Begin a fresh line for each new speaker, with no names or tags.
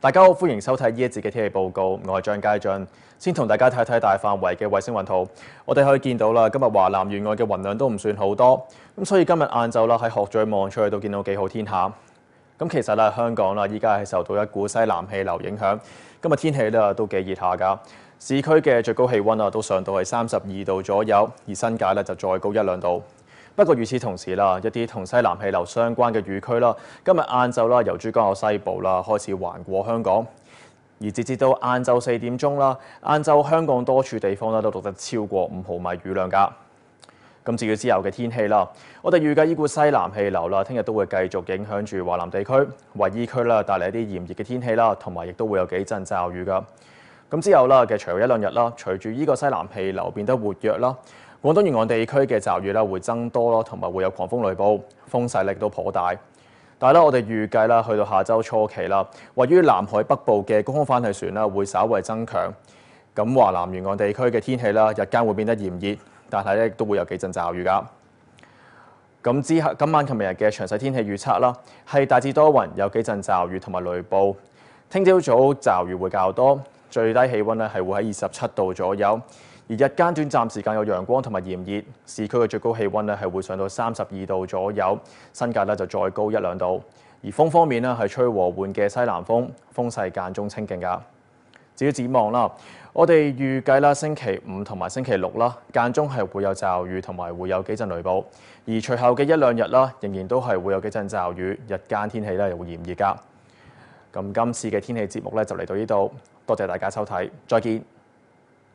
大家好，歡迎收睇呢一節嘅天氣報告，我係張佳俊。先同大家睇睇大範圍嘅衛星雲圖。我哋可以見到啦，今日華南沿岸嘅雲量都唔算好多，咁所以今日晏晝啦喺鶴咀望出去都見到幾好天下。咁其實咧香港啦，依家係受到一股西南氣流影響，今日天氣咧都幾熱下㗎。市區嘅最高氣温啊都上到係三十二度左右，而新界咧就再高一兩度。不過與此同時啦，一啲同西南氣流相關嘅雨區啦，今日晏晝啦，由珠江口西部啦開始橫過香港，而截至到晏晝四點鐘啦，晏晝香港多處地方咧都錄得超過五毫米雨量㗎。咁至於之後嘅天氣啦，我哋預計呢股西南氣流啦，聽日都會繼續影響住華南地區，為依區啦帶嚟一啲炎熱嘅天氣啦，同埋亦都會有幾陣驟雨㗎。咁之後啦嘅隨後一兩日啦，隨住呢個西南氣流變得活躍啦。廣東沿岸地區嘅驟雨咧會增多咯，同埋會有狂風雷暴，風勢力都頗大。但係咧，我哋預計啦，去到下週初期啦，位於南海北部嘅高空反氣旋啦會稍為增強。咁華南沿岸地區嘅天氣啦，日間會變得炎熱，但係咧亦都會有幾陣驟雨㗎。咁之後今晚同明日嘅詳細天氣預測啦，係大致多雲，有幾陣驟雨同埋雷暴。聽朝早驟雨會較多，最低氣温咧係會喺二十七度左右。而日間短暫時間有陽光同埋炎熱，市區嘅最高氣温咧係會上到三十二度左右，新界咧就再高一兩度。而風方面咧係吹和緩嘅西南風，風勢間中清勁㗎。至於展望啦，我哋預計啦星期五同埋星期六啦間中係會有驟雨同埋會有幾陣雷暴，而隨後嘅一兩日啦仍然都係會有幾陣驟雨，日間天氣咧又會炎熱㗎。咁今次嘅天氣節目咧就嚟到呢度，多謝大家收睇，再見。